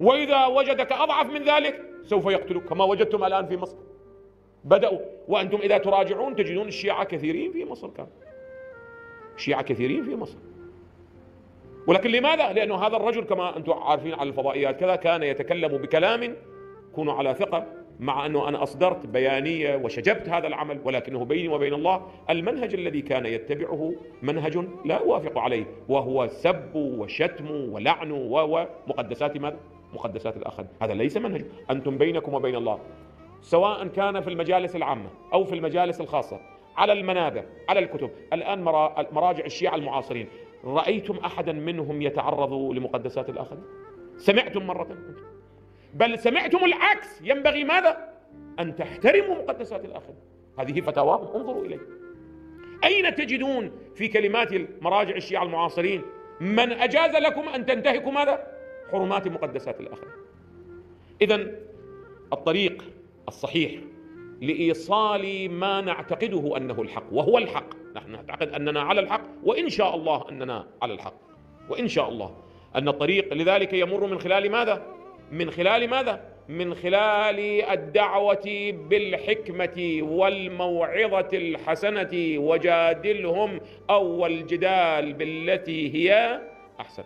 وإذا وجدك أضعف من ذلك سوف يقتلك كما وجدتم الآن في مصر بدأوا وأنتم إذا تراجعون تجدون الشيعة كثيرين في مصر كان شيعة كثيرين في مصر ولكن لماذا؟ لأنه هذا الرجل كما أنتم عارفين على الفضائيات كذا كان يتكلم بكلام كونوا على ثقة مع أنه أنا أصدرت بيانية وشجبت هذا العمل ولكنه بيني وبين الله المنهج الذي كان يتبعه منهج لا أوافق عليه وهو سب وشتم ولعن ومقدسات ماذا؟ مقدسات الآخر هذا ليس منهج. أنتم بينكم وبين الله سواء كان في المجالس العامة أو في المجالس الخاصة على المنابر على الكتب. الآن مراجع الشيعة المعاصرين رأيتم أحدا منهم يتعرض لمقدسات الآخرين سمعتم مرة؟ بل سمعتم العكس. ينبغي ماذا؟ أن تحترموا مقدسات الآخرين هذه فتاواهم انظروا إليه أين تجدون في كلمات مراجع الشيعة المعاصرين من أجاز لكم أن تنتهكوا ماذا؟ حرمات مقدسات الآخرين إذا الطريق الصحيح لإيصال ما نعتقده أنه الحق وهو الحق. نحن نعتقد أننا على الحق وإن شاء الله أننا على الحق. وإن شاء الله. أن الطريق لذلك يمر من خلال ماذا؟ من خلال ماذا؟ من خلال الدعوة بالحكمة والموعظة الحسنة وجادلهم أول جدال بالتي هي أحسن.